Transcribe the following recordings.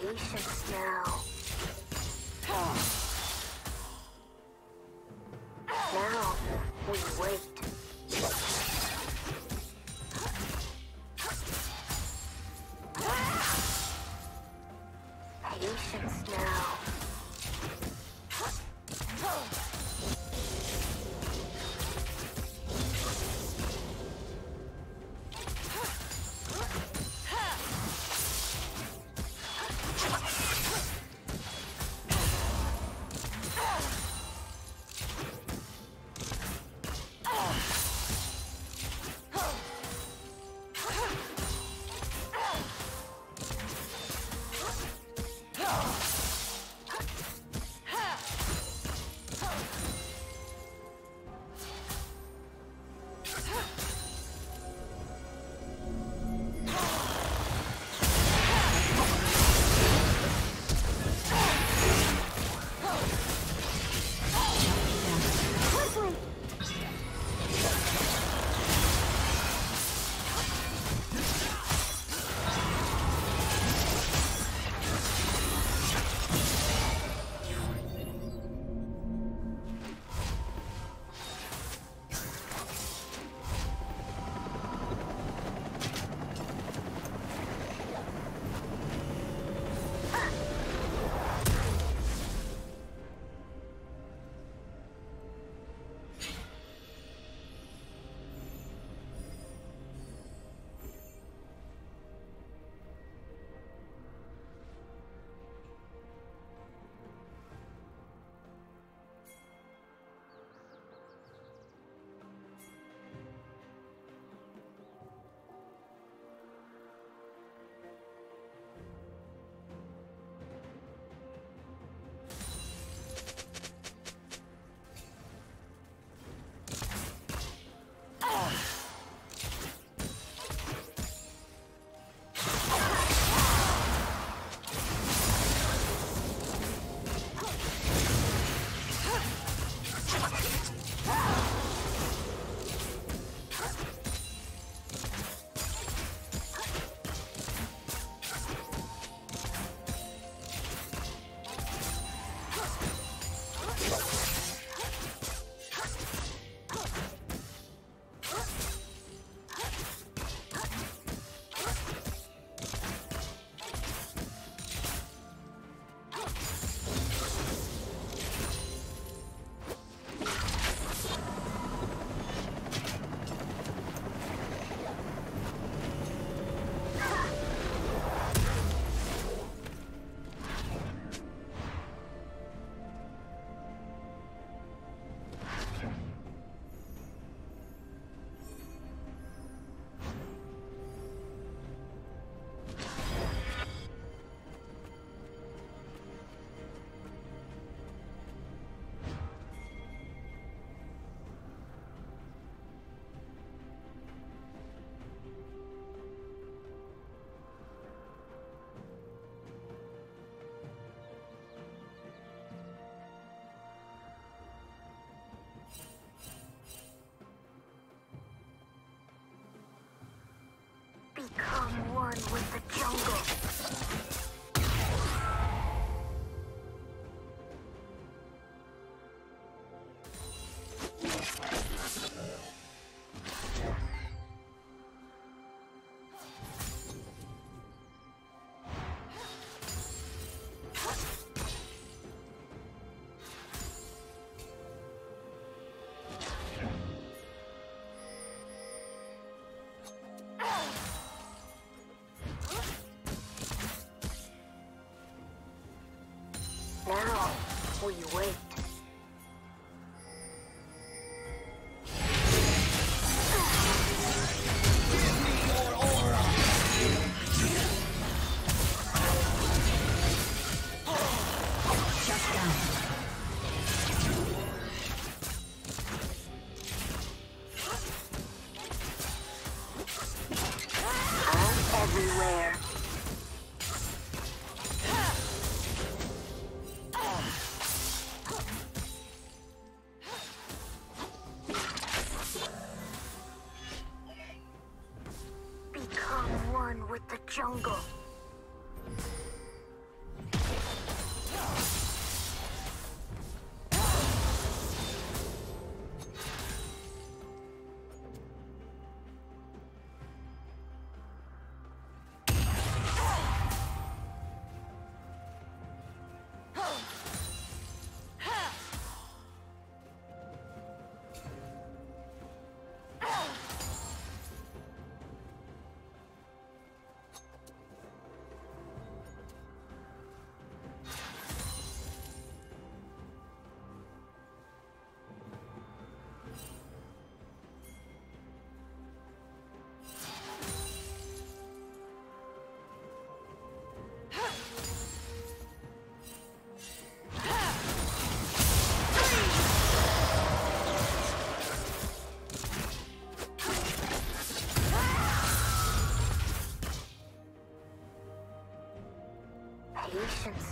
Patience now. Now, we wait. We wait.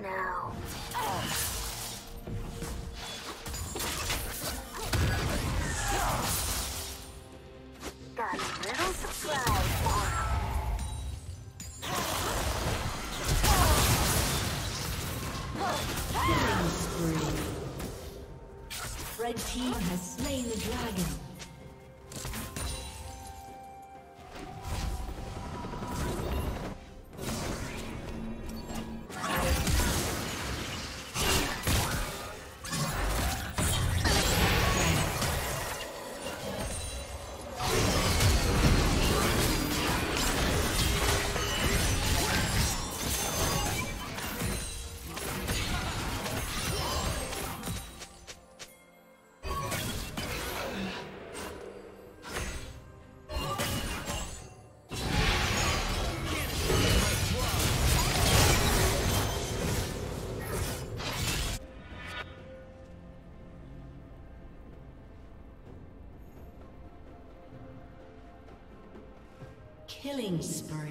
Now. Got a little surprise for. Killing spree. Red team has slain the dragon. Killing spree.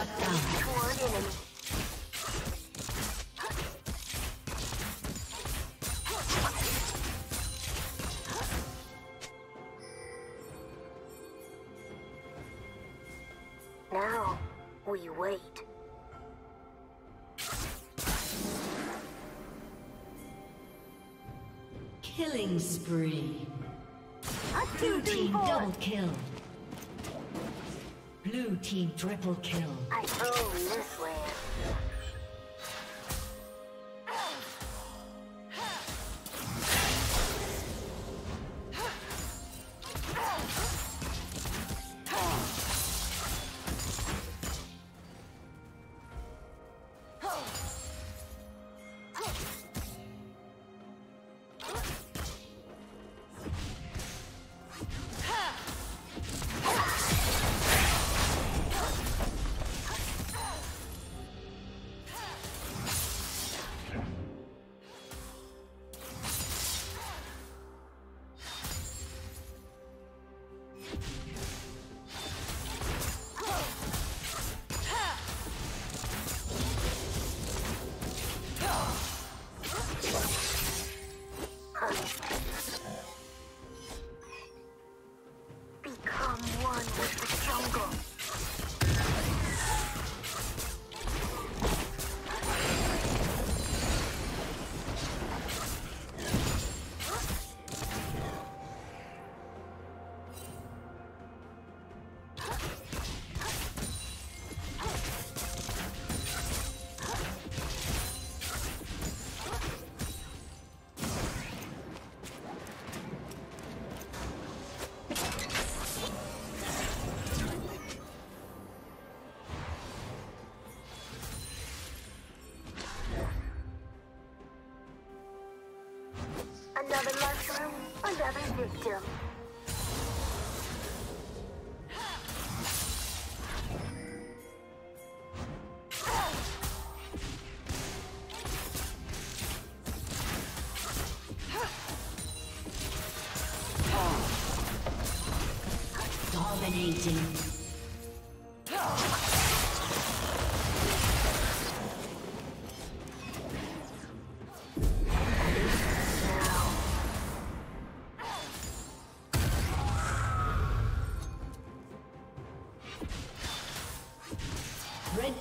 Shut down. Now, we wait. Killing spree. Blue two, team double kill. Blue team triple kill. I own this Another victim.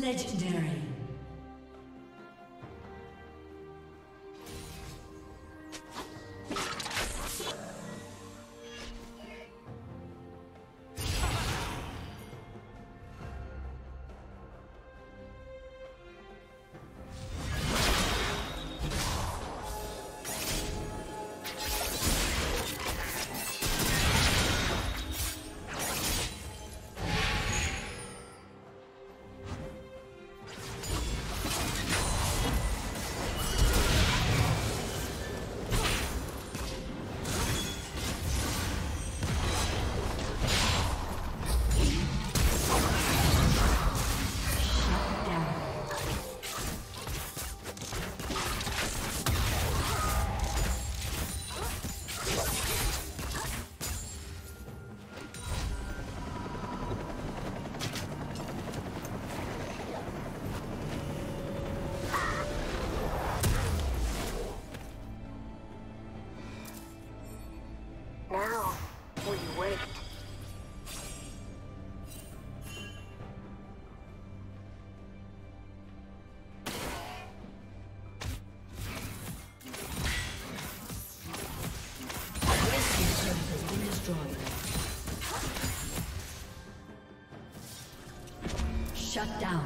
Legendary. Shut down.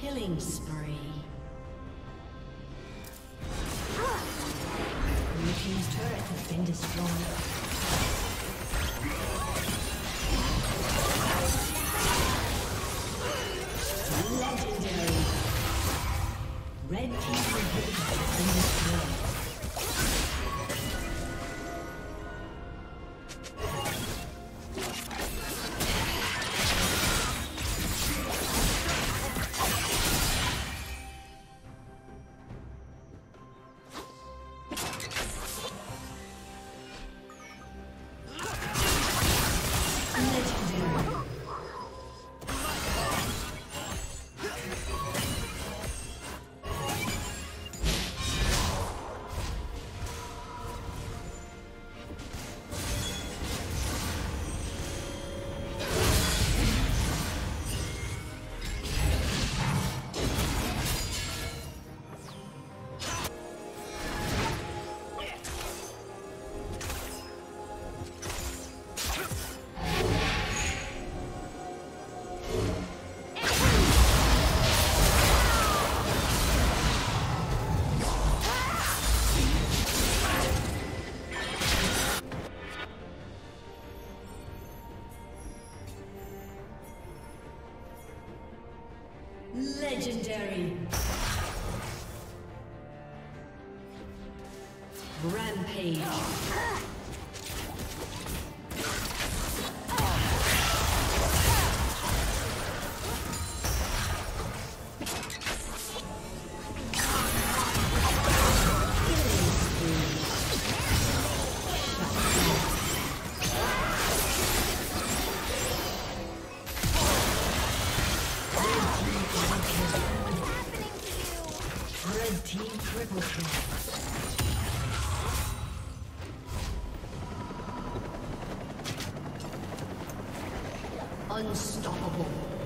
Killing spree. Blue team's turret has been destroyed. Legendary. Red team's inhibitor has been Legendary. Rampage. Unstoppable.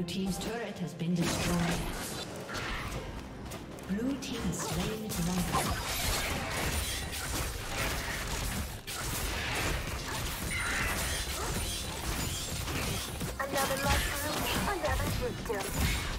Blue team's turret has been destroyed. Blue team has slain the dragon. Another mushroom, another victim.